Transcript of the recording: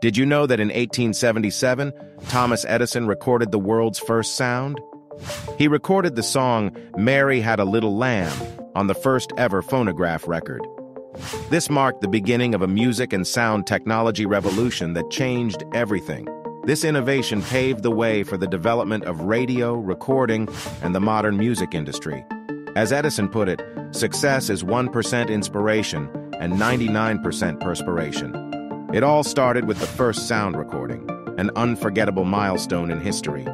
Did you know that in 1877, Thomas Edison recorded the world's first sound? He recorded the song Mary Had a Little Lamb on the first ever phonograph record. This marked the beginning of a music and sound technology revolution that changed everything. This innovation paved the way for the development of radio, recording, and the modern music industry. As Edison put it, success is 1% inspiration and 99% perspiration. It all started with the first sound recording, an unforgettable milestone in history.